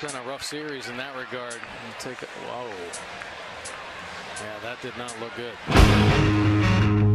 been a rough series in that regard. Take it. Whoa. Yeah, that did not look good.